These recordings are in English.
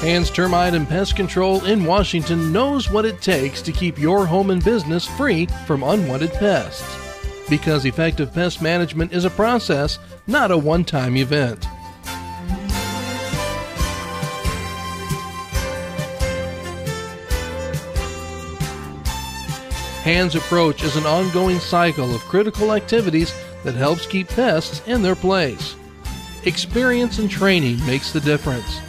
Hands Termite and Pest Control in Washington knows what it takes to keep your home and business free from unwanted pests. Because effective pest management is a process, not a one time event. Hands approach is an ongoing cycle of critical activities that helps keep pests in their place. Experience and training makes the difference.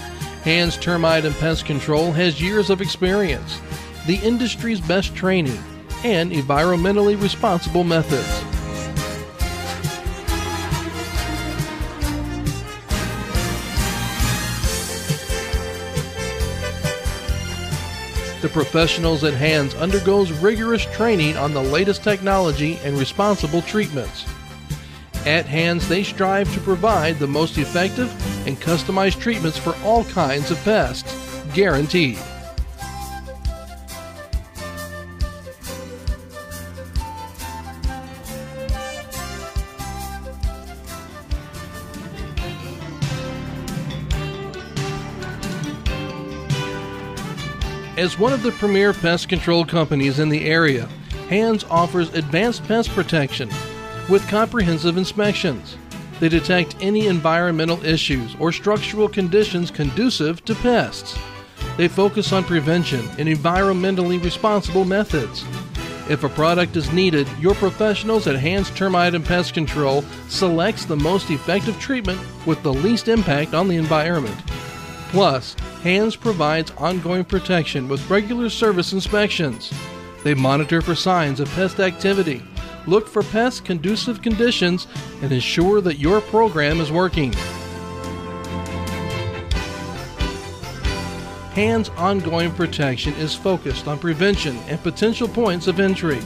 Hands Termite and Pest Control has years of experience, the industry's best training, and environmentally responsible methods. The professionals at Hands undergoes rigorous training on the latest technology and responsible treatments. At Hands, they strive to provide the most effective and customized treatments for all kinds of pests, guaranteed. As one of the premier pest control companies in the area, Hands offers advanced pest protection with comprehensive inspections. They detect any environmental issues or structural conditions conducive to pests. They focus on prevention and environmentally responsible methods. If a product is needed, your professionals at Hands Termite and Pest Control selects the most effective treatment with the least impact on the environment. Plus, Hands provides ongoing protection with regular service inspections. They monitor for signs of pest activity, look for pest conducive conditions, and ensure that your program is working. Hands ongoing protection is focused on prevention and potential points of entry.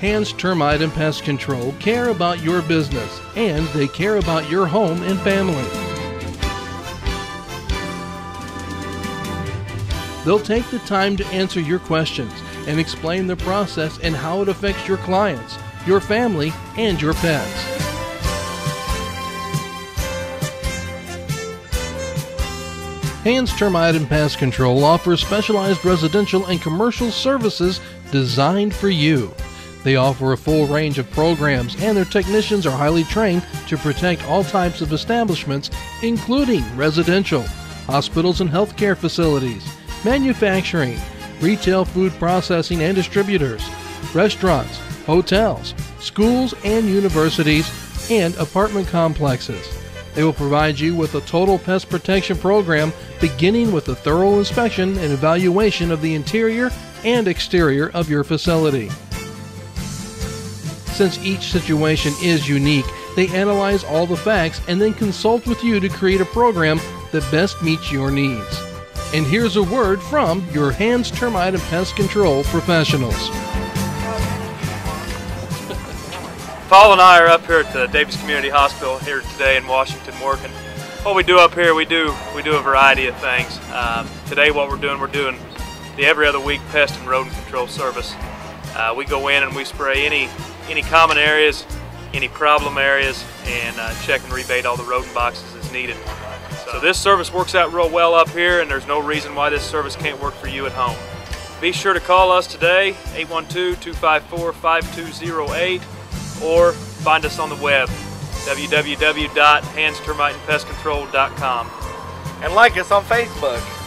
Hands Termite and Pest Control care about your business and they care about your home and family. They'll take the time to answer your questions and explain the process and how it affects your clients, your family, and your pets. Hands Termite and Pest Control offers specialized residential and commercial services designed for you. They offer a full range of programs, and their technicians are highly trained to protect all types of establishments, including residential, hospitals and healthcare facilities, manufacturing, retail food processing and distributors, restaurants, hotels, schools and universities, and apartment complexes. They will provide you with a total pest protection program beginning with a thorough inspection and evaluation of the interior and exterior of your facility. Since each situation is unique, they analyze all the facts and then consult with you to create a program that best meets your needs. And here's a word from your Hands Termite and Pest Control professionals. Paul and I are up here at the Daviess Community Hospital here today in Washington working. What we do up here, we do we do a variety of things. Um, today what we're doing, we're doing the every other week pest and rodent control service. Uh, we go in and we spray any any common areas, any problem areas, and uh, check and rebait all the rodent boxes as needed. So this service works out real well up here and there's no reason why this service can't work for you at home. Be sure to call us today, 812-254-5208, or find us on the web, www.handstermiteandpestcontrol.com. And like us on Facebook.